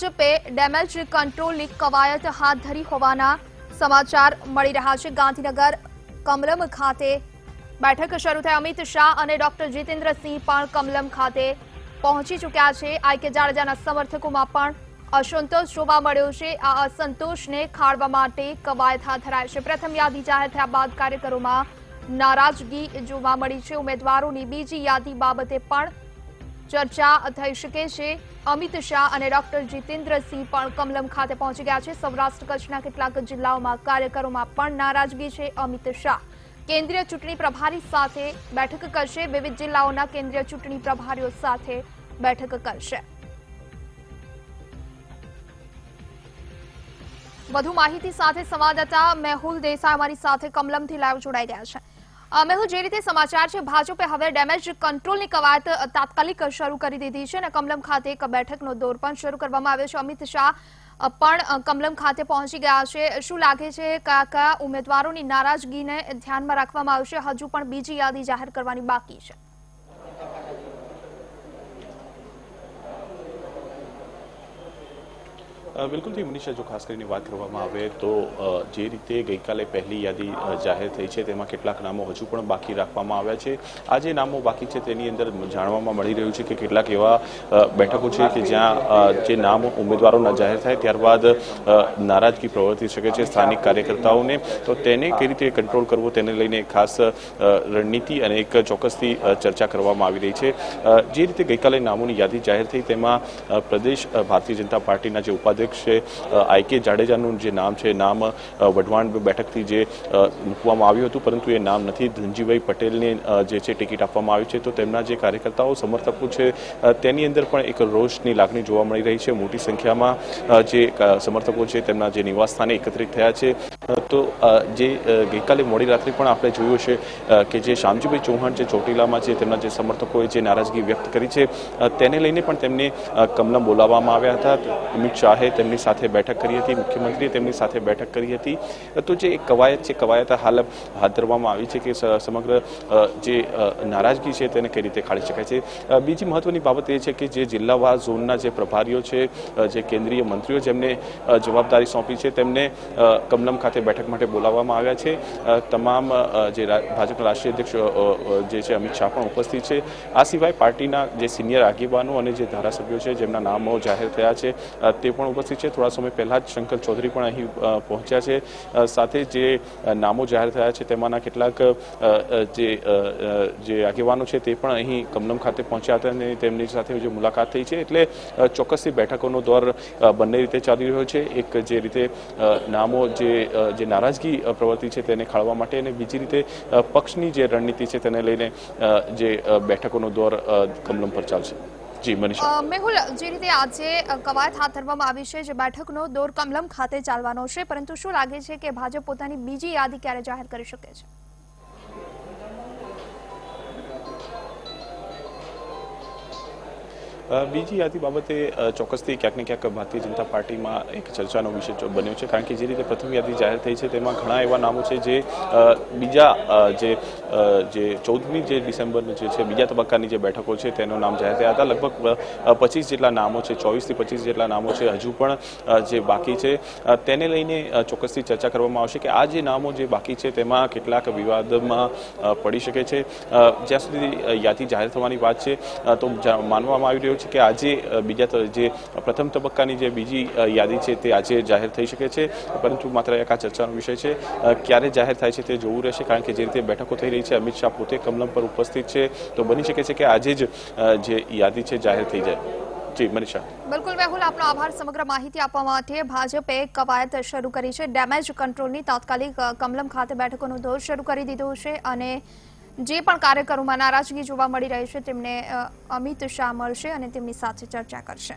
ભાજપે ડેમેજ કંટ્રોલની કવાયત હાથ ધરી હોવાના સમાચાર મળી રહ્યા છે. ગાંધીનગર કમલમ ખાતે બેઠક શરૂ થઈ. અમિત શાહ અને ડોક્ટર જીતેન્દ્રસિંહ પણ કમલમ ખાતે પહોંચી ચૂક્યા છે. આઈકે જાડેજાના સમર્થકોમાં પણ અસંતોષ જોવા મળ્યો છે. આ અસંતોષને ખાળવા માટે કવાયત હાથ ધરાય છે. પ્રથમ યાદી જાહેર થયા બાદ કાર્યકરોમાં નારાજગી જોવા મળી છે. ઉમેદવારોની બીજી યાદી બાબતે પણ ચર્ચા થઈ શકે છે. અમિત શાહ અને ડોક્ટર જીતેન્દ્રસિંહ પણ કમલમ ખાતે પહોંચી ગયા છે. સૌરાષ્ટ્ર કચ્છના કેટલાક જિલ્લાઓમાં કાર્યકરોમાં પણ નારાજગી છે અમિત શાહ. કેન્દ્રીય ચૂંટણી પ્રભારી સાથે બેઠક કરશે. વિવિધ જિલ્લાઓના કેન્દ્રીય ચૂંટણી પ્રભારીઓ સાથે બેઠક કરશે. વધુ માહિતી સાથે સંવાદદાતા મેહુલ દેસાઈ અમારી સાથે કમલમથી લાઈવ જોડાઈ ગયા છે. મેહુલ, જે રીતે સમાચાર છે, ભાજપે હવે ડેમેજ કંટ્રોલની કવાયત તાત્કાલિક શરૂ કરી દીધી છે અને કમલમ ખાતે એક બેઠકનો દોર પણ શરૂ કરવામાં આવ્યો છે. અમિત શાહ પણ કમલમ ખાતે પહોંચી ગયા છે. શું લાગે છે, કયા કયા ઉમેદવારોની નારાજગીને ધ્યાનમાં રાખવામાં આવશે? હજુ પણ બીજી યાદી જાહેર કરવાની બાકી છે. બિલકુલથી મનીષા જો ખાસ કરીને વાત કરવામાં આવે તો જે રીતે ગઈકાલે પહેલી યાદી જાહેર થઈ છે તેમાં કેટલાક નામો હજુ પણ બાકી રાખવામાં આવ્યા છે. આ જે નામો બાકી છે તેની અંદર જાણવામાં મળી રહ્યું છે કે કેટલાક એવા બેઠકો છે કે જ્યાં જે નામ ઉમેદવારોના જાહેર થાય ત્યારબાદ નારાજગી પ્રવર્તી શકે છે સ્થાનિક કાર્યકર્તાઓને. તો તેને કઈ રીતે કંટ્રોલ કરવો તેને લઈને ખાસ રણનીતિ અને એક ચોક્કસથી ચર્ચા કરવામાં આવી રહી છે. જે રીતે ગઈકાલે નામોની યાદી જાહેર થઈ તેમાં પ્રદેશ ભારતીય જનતા પાર્ટીના જે ઉપાધ્યક્ષ છે આઈ કે જાડેજાનું જે નામ છે નામ વઢવાણ બેઠકથી જે મૂકવામાં આવ્યું હતું, પરંતુ એ નામ નથી. ધનજીભાઈ પટેલને જે છે, ટિકિટ આપવામાં આવી છે. તો તેમના જે કાર્યકર્તાઓ, સમર્થકો છે તેની અંદર પણ એક રોષની લાગણી જોવા મળી રહી છે. મોટી સંખ્યામાં જે સમર્થકો છે, તેમના જે નિવાસ સ્થાને એકત્રિત થયા છે. તો જે ગઈકાલે મોડી રાત્રે પણ આપણે જોયું છે કે જે શામજીભાઈ ચૌહાણ જે ચોટીલામાં છે, તેમના જે સમર્થકોએ જે નારાજગી વ્યક્ત કરી છે તેને લઈને પણ તેમને કમલમ બોલાવવામાં આવ્યા હતા. અમિત શાહે તેમની સાથે બેઠક કરી હતી, મુખ્યમંત્રીએ તેમની સાથે બેઠક કરી હતી. તો જે એક કવાયત છે, કવાયત હાલ હાથ ધરવામાં આવી છે કે સમગ્ર જે નારાજગી છે તેને કઈ રીતે ખાળી શકાય છે? બીજી મહત્વની બાબત એ છે કે જે જિલ્લાવાર ઝોનના જે પ્રભારીઓ છે જે કેન્દ્રીય મંત્રીઓ જેમને જવાબદારી સોંપી છે, તેમને કમલમ ખાતે બેઠક માટે બોલાવવામાં આવ્યા છે. તમામ જે ભાજપના રાષ્ટ્રીય અધ્યક્ષ જે છે અમિત શાહ પણ ઉપસ્થિત છે. આ સિવાય પાર્ટીના જે સિનિયર આગેવાનો અને જે ધારાસભ્યો છે, જેમના નામો જાહેર થયા છે તે પણ ઉપસ્થિત છે. થોડા સમય પહેલાં જ શંકર ચૌધરી પણ અહીં પહોંચ્યા છે. સાથે જે નામો જાહેર થયા છે, તેમાંના કેટલાક જે જે આગેવાનો છે, તે પણ અહીં કમલમ ખાતે પહોંચ્યા હતા અને તેમની સાથે જે મુલાકાત થઈ છે. એટલે ચોક્કસથી બેઠકોનો દોર બંને રીતે ચાલી રહ્યો છે. એક જે રીતે નામો જે જે નારાજગી પ્રવૃત્તિ છે તેને ખાળવા માટે અને બીજી રીતે પક્ષની જે રણનીતિ છે તેને લઈને જે બેઠકોનો દોર કમલમ પર ચાલશે. જી, મનીષા. મેહુલ, જે રીતે આજે કવાયત હાથ ધરવામાં આવી છે, જે બેઠકનો દોર કમલમ ખાતે ચાલવાનો છે, પરંતુ શું લાગે છે કે ભાજપ પોતાની બીજી યાદી ક્યારે જાહેર કરી શકે છે? બીજી યાદી બાબતે ચોક્કસથી ક્યાંક ને ક્યાંક ભારતીય જનતા પાર્ટીમાં એક ચર્ચાનો વિષય બન્યો છે. કારણ કે જે રીતે પ્રથમ યાદી જાહેર થઈ છે, તેમાં ઘણા એવા નામો છે જે બીજા જે જે ચૌદમી જે ડિસેમ્બરની જે છે, બીજા તબક્કાની જે બેઠકો છે, તેનું નામ જાહેર થયા હતા. લગભગ પચીસ જેટલા નામો છે, ચોવીસથી પચીસ જેટલા નામો છે, હજુ પણ જે બાકી છે. તેને લઈને ચોક્કસથી ચર્ચા કરવામાં આવશે કે આ જે નામો જે બાકી છે, તેમાં કેટલાક વિવાદમાં પડી શકે છે. જ્યાં સુધી યાદી જાહેર થવાની વાત છે તો માનવામાં આવી રહ્યું છે કે આજે બીજા જે પ્રથમ તબક્કાની જે બીજી યાદી છે તે આજે જાહેર થઈ શકે છે. પરંતુ માત્ર એક આ ચર્ચાનો વિષય છે. ક્યારે જાહેર થાય છે તે જોવું રહેશે, કારણ કે જે રીતે બેઠકો થઈ રહી છે, અમિત શાહ પોતે કમલમ પર ઉપસ્થિત છે. તો બની શકે છે કે આજે જ જે યાદી છે જાહેર થઈ જાય. જી, મનીષા. બિલકુલ, મેહુલ, આપનો આભાર. સમગ્ર માહિતી આપવા માટે ભાજપે કવાયત શરૂ કરી છે. ડેમેજ કંટ્રોલની તાત્કાલિક કમલમ ખાતે બેઠકોનો દોર શરૂ કરી દીધો છે અને જે પણ કાર્યકરોમાં નારાજગી જોવા મળી રહી છે, તેમને અમિત શાહ મળશે અને તેમની સાથે ચર્ચા કરશે.